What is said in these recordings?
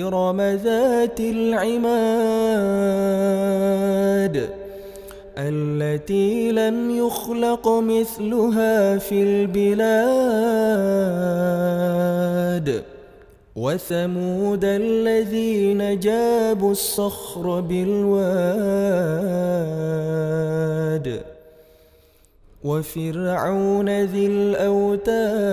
إرم ذات العماد التي لم يخلق مثلها في البلاد وثمود الذين جابوا الصخر بالواد وفرعون ذي الأوتاد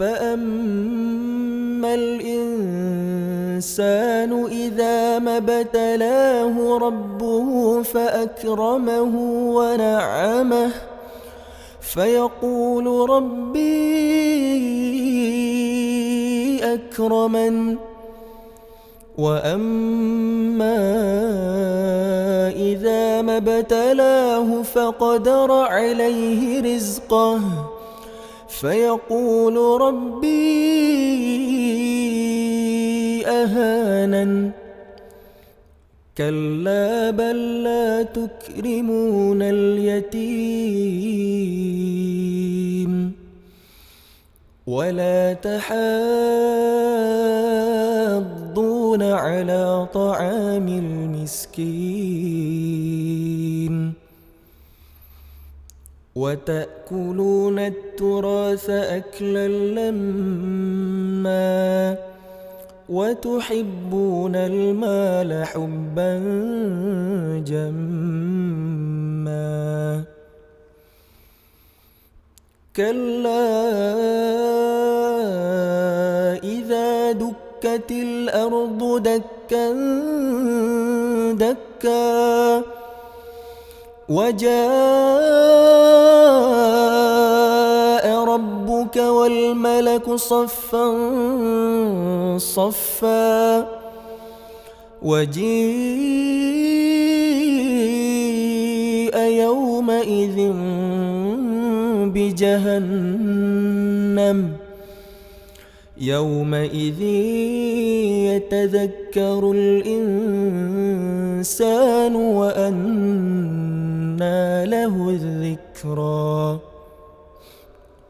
فأما الإنسان إذا ما ابتلاه ربه فأكرمه ونعمه فيقول ربي أكرمن وأما إذا ما ابتلاه فقدر عليه رزقه فيقول ربي أهانا كلا بل لا تكرمون اليتيم ولا تحاضون على طعام المسكين. وتأكلون التراث أكلا لما وتحبون المال حبا جما. كلا إذا دكت الأرض دكا دكا وجاء والملك صفا صفا وجيء يومئذ بجهنم يومئذ يتذكر الإنسان وأنى له الذكرى